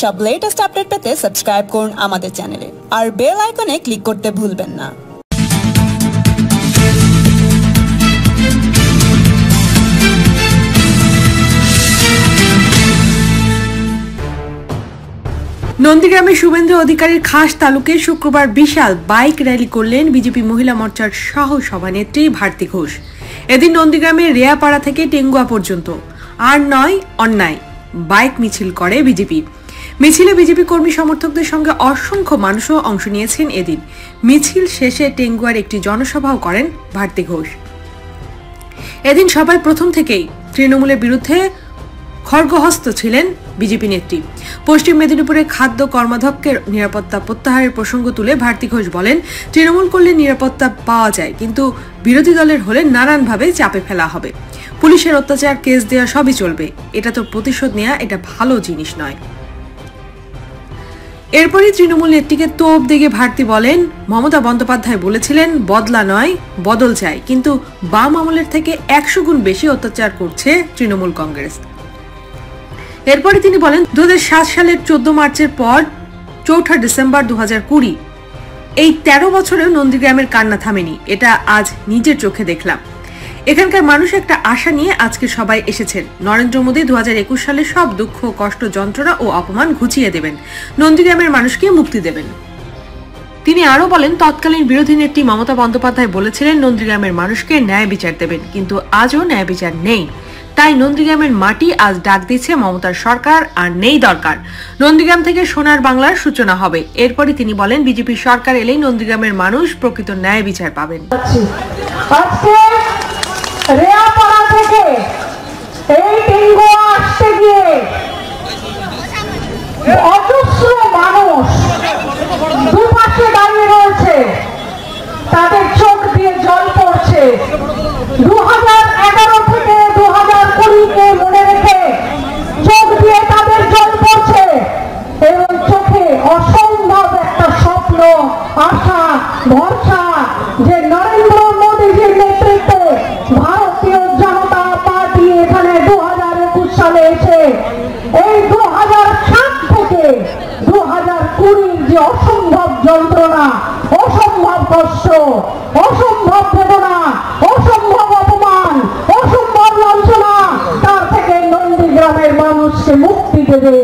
সব latest update পেতে subscribe করুন আমাদের চ্যানেলে আর বেল আইকনে ক্লিক করতে ভুলবেন না। নন্দীগ্রামে শুভেন্দু অধিকারীর খাস তালুকে শুক্রবার বিশাল বাইক র্যালি করলেন বিজেপি মহিলা মোর্চার সহ সভানেত্রী ভারতী ঘোষ। এদিন নন্দীগ্রামের রেয়াপাড়া থেকে টেঙ্গুয়া পর্যন্ত। আর নয়, অন্যায়। বাইক মিছিল করে বিজেপি। মিছিলে বিজেপি কর্মী সমর্থকদের সঙ্গে অসংখ্য মানুষও অংশ নিয়েছেন এদিন। মিছিল শেষে টেঙ্গুয়ার একটি জনসভাও করেন ভারতী ঘোষ। এদিন সবাই প্রথম থেকেই তৃণমূলের বিরুদ্ধে খড়গহস্ত ছিলেন বিজেপি নেত্রী। পশ্চিম মেদিনীপুরে খাদ্য কর্মাধ্যক্ষের নিরাপত্তা প্রত্যাহারের প্রসঙ্গ তুলে ভারতী ঘোষ বলেন, তৃণমূল করলে নিরাপত্তা পাওয়া যায়, কিন্তু বিরোধী দলের হলে নানানভাবে চাপে ফেলা হবে। পুলিশের অত্যাচার, কেস দেওয়া সবই চলবে। এটা তো প্রতিশোধ নেওয়া এটা ভালো জিনিস নয়। এরপরই তৃণমূল নেত্রীকে তোপ দেখে ভারতী বলেন। মমতা বন্দ্যোপাধ্যায় বলেছিলেন, বদলা নয়, বদল চাই। কিন্তু বাম আমলের থেকে একশো গুণ বেশি অত্যাচার করছে তৃণমূল কংগ্রেস। এরপরে তিনি বলেন দু হাজার সাত সালের চোদ্দ মার্চের পর চৌঠা ডিসেম্বর দু কুড়ি, এই তেরো বছরেও নন্দীগ্রামের কান্না থামেনি। এটা আজ নিজের চোখে দেখলাম। এখানকার মানুষ একটা আশা নিয়ে আজকে সবাই এসেছেন। নরেন্দ্র মোদী দু হাজার একুশ সালে সব দুঃখ, কষ্ট, যন্ত্রণা ও অপমান ঘুচিয়ে দেবেন। নন্দীগ্রামের মানুষকে মুক্তি দেবেন। তিনি আরও বলেন, তৎকালীন বিরোধী নেত্রী মমতা বন্দ্যোপাধ্যায় বলেছিলেন, নন্দীগ্রামের মানুষকে ন্যায় বিচার দেবেন, কিন্তু আজও ন্যায় বিচার নেই। তাই নন্দীগ্রামের মাটি আজ ডাক দিচ্ছে মমতার সরকার, আর নেই দরকার। নন্দীগ্রাম থেকে সোনার বাংলার সূচনা হবে। এরপরই তিনি বলেন, বিজেপি সরকার এলেই নন্দীগ্রামের মানুষ প্রকৃত ন্যায় বিচার পাবেন। আজকে রেয়াপাড়া থেকে এই ডেঙ্গু আসতে গিয়ে অজস্র মানুষ দুপাশে দাঁড়িয়ে রয়েছে তাদের চোখ দিয়ে জল পড়ছে দু হাজার এগারো থেকে দু হাজার কুড়িকে মনে রেখে চোখ দিয়ে তাদের জল পড়ছে এবং চোখে অসম্ভব একটা স্বপ্ন আশা ভরসা যে নরেন্দ্র মোদীজির নেতৃত্বে ভারতীয় জনতা পার্টি এখানে দু হাজার একুশ সালে এসে এই দু হাজার সাত থেকে দু হাজার কুড়ির যে অসম্ভব যন্ত্রণা অসম্ভব কষ্ট অসম্ভব বেদনা অসম্ভব অপমান অসম্ভব লাঞ্ছনা তার থেকে নন্দীগ্রামের মানুষকে মুক্তি দেবে।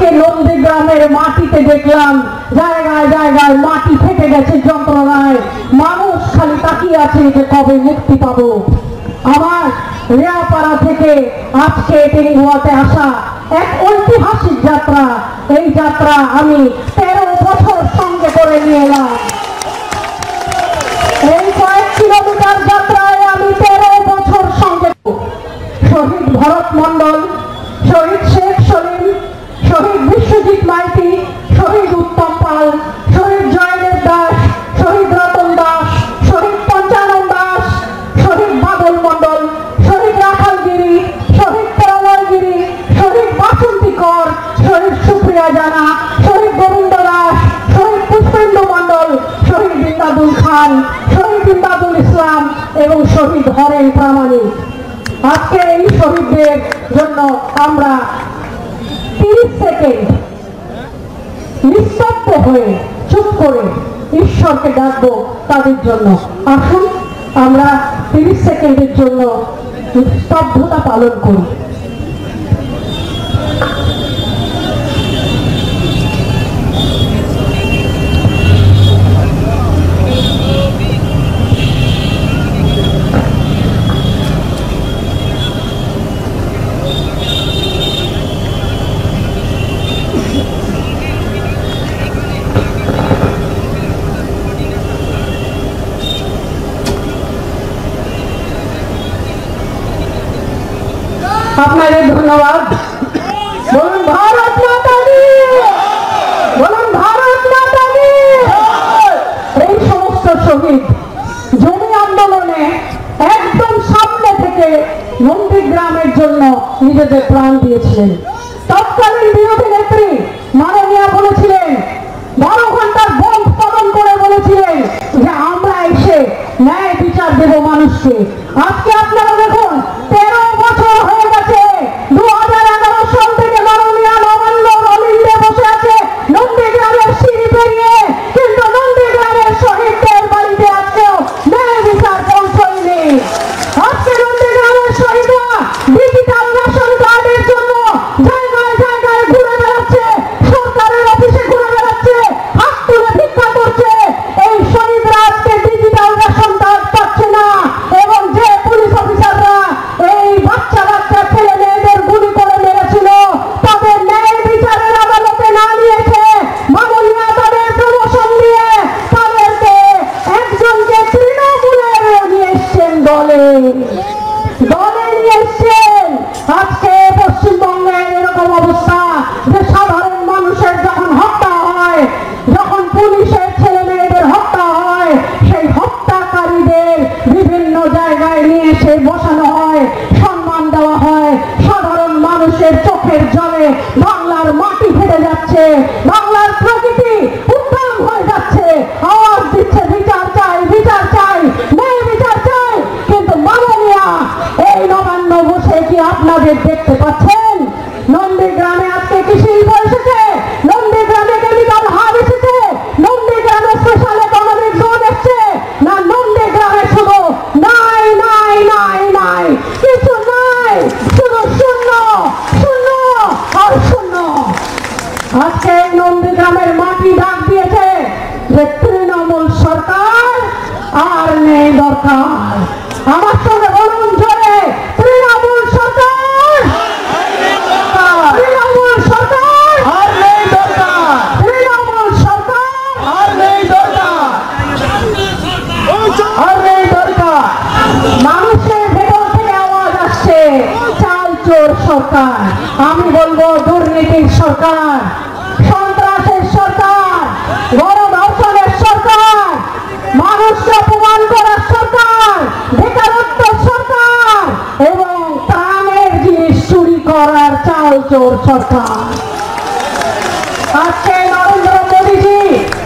আজকে নন্দীগ্রামের মাটিতে দেখলাম, জায়গায় জায়গায় মাটি ফেটে গেছে যন্ত্রণায়। মানুষ খালি তাকিয়ে আছে যে কবে মুক্তি পাবো। আমার রেয়াপাড়া থেকে আজকে টেঙ্গুয়াতে আসা এক ঐতিহাসিক যাত্রা। এই যাত্রা আমি তেরো বছর সঙ্গে করে নিয়ে এলাম। এই কয়েক কিলোমিটার যাত্রায় আমি তেরো বছর সঙ্গে শহীদ ভরত মন্ডল ঈশ্বরকে ডাকবো তাদের জন্য। আসুন আমরা তিরিশ সেকেন্ডের জন্য স্তব্ধতা পালন করি। ধন্যবাদ। বলুন, ভারত মাতা বলুন, ভারত মাতা এই সমস্ত শহীদ জমি আন্দোলনে একদম সামনে থেকে নন্দীগ্রামের জন্য নিজেদের প্রাণ দিয়েছিলেন। তৎকালীন বিরোধী নেত্রী মাননীয়া বলেছিলেন, বারো ঘণ্টার বোম স্মরণ করে বলেছিলেন যে আমরা এসে ন্যায় বিচার দেব মানুষকে। আজকে দলে আজকে এরকম অবস্থা যে সাধারণ মানুষের যখন হত্যা হয়, যখন পুলিশের ছেলে মেয়েদের হত্যা হয়, সেই হত্যাকারীদের বিভিন্ন জায়গায় নিয়ে এসে বসানো হয় সম্মান দেওয়া হয়। সাধারণ মানুষের চোখের জলে বাংলার মাটি ফেটে যাচ্ছে বাংলার প্রকৃতি উত্তম হয়ে যাচ্ছে আওয়াজ দিচ্ছে বিচার চাই বিচার চাই ন্যায় বিচার চাই কিন্তু মাননীয়া এই নবান্ন বসে কি আপনাদের দেখতে পাচ্ছেন নন্দীগ্রামে আজকে কি শিল্প এসেছে নন্দীগ্রামে কেমিক্যাল হাব এসেছে নন্দীগ্রামে স্পেশাল ইকোনমিক জোন এসছে না নন্দীগ্রামে শুধু নাই নাই নাই নাই কিছু নাই শুধু শূন্য শূন্য আর শূন্য আজকে এই নন্দীগ্রামের মাটি ডাক দিয়েছে যে তৃণমূল সরকার আর নেই দরকার আমার সঙ্গে বলুন জোরে তৃণমূল সরকার তৃণমূল সরকার আর নেই দরকার তৃণমূল সরকার আর নেই দরকার আর নেই দরকার মানুষের ভেতর থেকে আওয়াজ আসছে চাল চোর সরকার আমি বলব দুর্নীতির সরকার সন্ত্রাসের সরকার বড় ধর্ষণের সরকার মানুষকে অপমান করার সরকার বেকারত্ব সরকার এবং প্রাণের জিনিস চুরি করার চোর সরকার আজকে নরেন্দ্র মোদীজি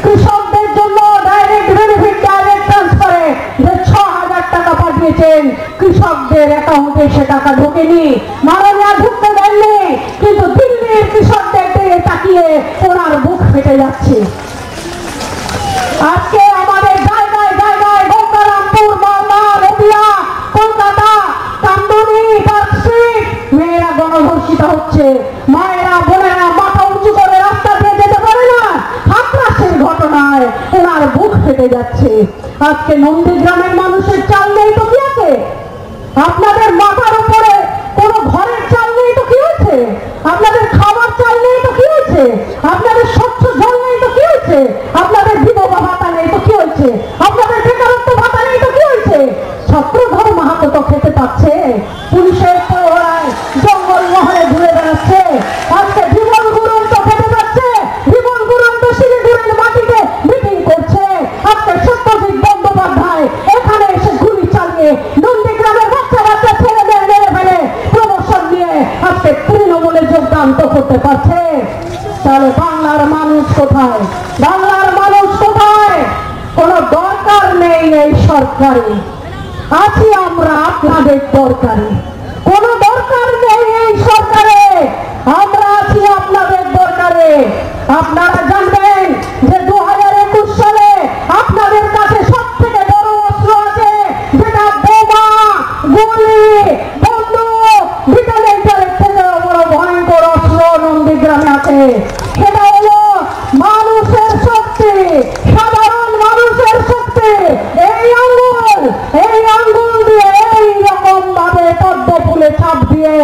কৃষকদের জন্য ডাইরেক্ট বেনিফিট ডাইরেক্ট ট্রান্সফারে যে ছ হাজার টাকা পাঠিয়েছেন, কৃষকদের অ্যাকাউন্টে সে টাকা ঢোকেনি। মাননীয় ঢুকতে দেননি কিন্তু দিল্লির কৃষকদের দিকে তাকিয়ে ওনার বুক ফেটে যাচ্ছে। আজকে আমাদের গণধর্ষিত হচ্ছে। মায়েরা, বোনেরা মাথা উঁচু করে রাস্তা দিয়ে যেতে পারে না। হাতরাসের ঘটনায় ওনার বুক ফেটে যাচ্ছে। আজকে নন্দীগ্রামের মানুষের চাল নেই তো কি আছে? আপনাদের মাথার উপরে কোনো ঘরের চাল নেই তো কি হয়েছে আপনাদের খাবার চাল নেই তো কি হয়েছে আপনাদের স্বচ্ছ জল নেই তো কি হয়েছে আপনাদের বিধবা ভাতা নেই তো কি হয়েছে আপনাদের বেকারত্ব ভাতা নেই তো কি হয়েছে ছত্রধর মাহাতো তো খেতে পাচ্ছে পুলিশের প্রহরায় জঙ্গল মহলে ঘুরে বেড়াচ্ছে আজকে বিমল গুরুম তো খেতে পাচ্ছে বিমল গুরুম তো শিলিগুড়ির মাটিতে মিটিং করছে আজকে সত্যজিৎ বন্দ্যোপাধ্যায় এখানে এসে গুলি চালিয়ে নন্দীগ্রামের বাচ্চা বাচ্চা ছেলেদের মেরে ফেলে প্রমোশন নিয়ে আজকে তৃণমূলে যোগদান তো করতে পারছে? তাহলে বাংলার মানুষ কোথায়? বাংলার মানুষ কোথায়? কোনো দরকার নেই এই সরকারি। আছি আমরা, আপনাদের দরকারে। কোনো দরকার নেই এই সরকারে। আমরা আছি আপনাদের দরকারে। আপনারা জানবেন যে দু হাজার একুশ সালে আপনাদের কাছে সব থেকে বড় অস্ত্র আছে যেটা বোমা গুলি বন্দুক ডিটোনেটরের থেকে বড় ভয়ঙ্কর অস্ত্র নন্দীগ্রামে আছে সেটা হলো মানুষের শক্তি সাধারণ মানুষের শক্তি এই আঙ্গুল এই আঙ্গুল দিয়ে এই রকম ভাবে ফুলে ছাপ দিয়ে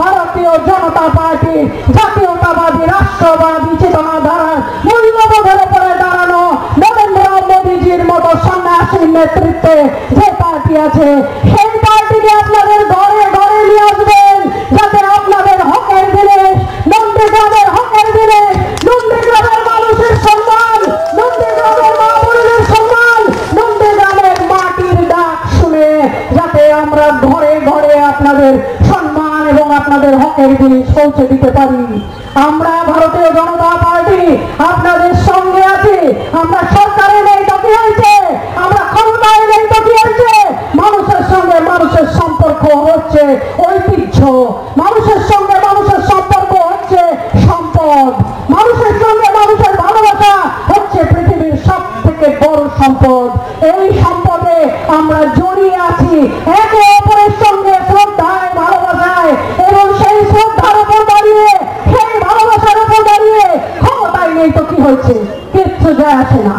ভারতীয় জনতা পার্টি, জাতীয়তাবাদী, রাষ্ট্রবাদী চেতনা ধারা মূল্যবোধের উপরে দাঁড়ানো নরেন্দ্র মোদীজির মতো সন্ন্যাসীর নেতৃত্বে যে পার্টি আছে, সেই পার্টিকে আপনাদের ঘরে ঘরে নিয়ে আসবেন যাতে আপনাদের হকের জিনিস নন্দীগ্রামের হকের জিনিস নন্দীগ্রামের মানুষের সম্মান নন্দীগ্রামের মা বোনের সম্মান নন্দীগ্রামের মাটির ডাক শুনে যাতে আমরা ঘরে ঘরে পৌঁছে দিতে পারি। আমরা ভারতীয় জনতা পার্টি আপনাদের সঙ্গে আছি। আমরা সরকারে নেই তো কি হয়েছে? আমরা ক্ষমতায় নেই তো কি হয়েছে? মানুষের সঙ্গে মানুষের সম্পর্ক হচ্ছে ঐতিহ্য। মানুষের সঙ্গে মানুষের সম্পর্ক হচ্ছে সম্পদ। মানুষের সঙ্গে মানুষের ভালোবাসা হচ্ছে পৃথিবীর সব থেকে বড় সম্পদ। এই সম্পদে আমরা জড়িয়ে আছি। একে অপরের সঙ্গে শ্রদ্ধায় ভালোবাসায় এবং সেই শ্রদ্ধার উপর দাঁড়িয়ে সেই ভালোবাসার উপর দাঁড়িয়ে ক্ষমতায় নেই তো কি হয়েছে তীর্থ যায় আসে না।